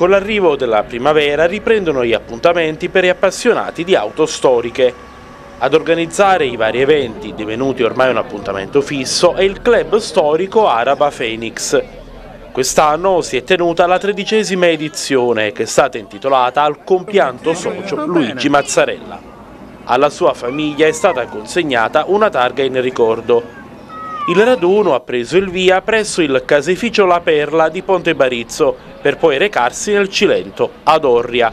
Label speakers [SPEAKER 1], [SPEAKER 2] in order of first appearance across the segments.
[SPEAKER 1] Con l'arrivo della primavera riprendono gli appuntamenti per gli appassionati di auto storiche. Ad organizzare i vari eventi, divenuti ormai un appuntamento fisso, è il club storico Araba Phoenix. Quest'anno si è tenuta la tredicesima edizione che è stata intitolata al compianto socio Luigi Mazzarella. Alla sua famiglia è stata consegnata una targa in ricordo. Il raduno ha preso il via presso il caseificio La Perla di Ponte Barizzo per poi recarsi nel Cilento, ad Orria.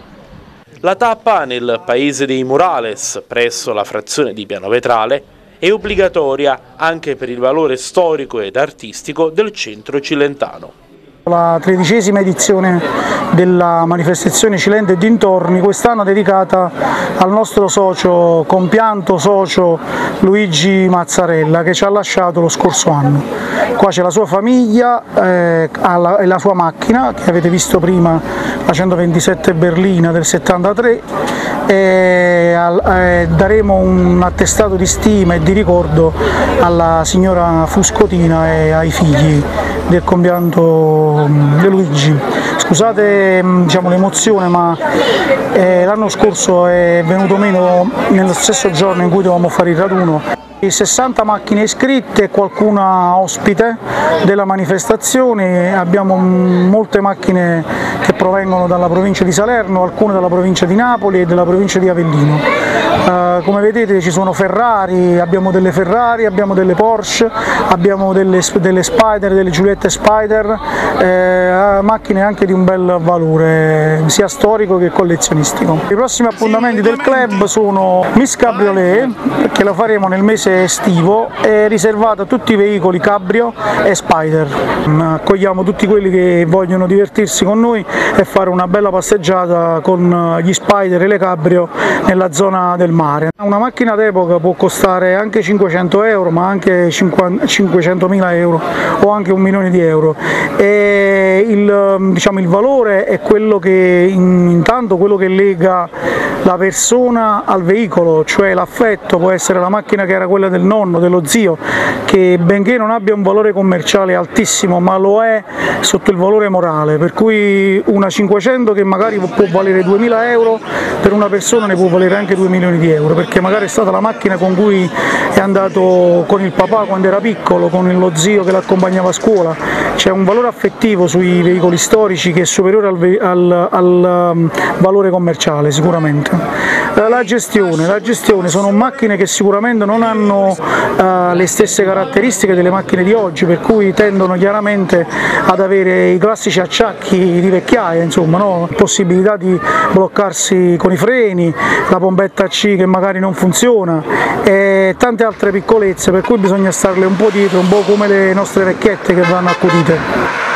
[SPEAKER 1] La tappa nel paese dei Murales, presso la frazione di Piano Vetrale, è obbligatoria anche per il valore storico ed artistico del centro cilentano.
[SPEAKER 2] La tredicesima edizione della manifestazione Cilente e dintorni, quest'anno dedicata al nostro socio, compianto socio Luigi Mazzarella che ci ha lasciato lo scorso anno. Qua c'è la sua famiglia eh, e la sua macchina che avete visto prima, la 127 Berlina del 73 e eh, daremo un attestato di stima e di ricordo alla signora Fuscotina e ai figli del compianto mm, De Luigi. Scusate mm, diciamo, l'emozione ma eh, l'anno scorso è venuto meno nello stesso giorno in cui dovevamo fare il raduno 60 macchine iscritte qualcuna ospite della manifestazione, abbiamo molte macchine che provengono dalla provincia di Salerno, alcune dalla provincia di Napoli e dalla provincia di Avellino. Come vedete ci sono Ferrari, abbiamo delle Ferrari, abbiamo delle Porsche, abbiamo delle, delle Spider, delle Giuliette Spider, eh, macchine anche di un bel valore sia storico che collezionistico. I prossimi appuntamenti del club sono Miss Cabriolet che la faremo nel mese mese estivo è riservato a tutti i veicoli Cabrio e Spider. Accogliamo tutti quelli che vogliono divertirsi con noi e fare una bella passeggiata con gli Spider e le Cabrio nella zona del mare. Una macchina d'epoca può costare anche 500 euro ma anche 500.000 euro o anche un milione di euro. E il, diciamo, il valore è quello che intanto quello che lega la persona al veicolo, cioè l'affetto può essere la macchina che era quella del nonno, dello zio, che benché non abbia un valore commerciale altissimo, ma lo è sotto il valore morale, per cui una 500 che magari può valere 2000 euro, per una persona ne può valere anche 2 milioni di euro, perché magari è stata la macchina con cui è andato con il papà quando era piccolo, con lo zio che l'accompagnava a scuola, c'è un valore affettivo sui veicoli storici che è superiore al, al, al um, valore commerciale sicuramente. La gestione, la gestione sono macchine che sicuramente non hanno uh, le stesse caratteristiche delle macchine di oggi, per cui tendono chiaramente ad avere i classici acciacchi di vecchiaia, insomma, no? possibilità di bloccarsi con i freni, la pompetta C che magari non funziona e tante altre piccolezze, per cui bisogna starle un po' dietro, un po' come le nostre vecchiette che vanno accudite.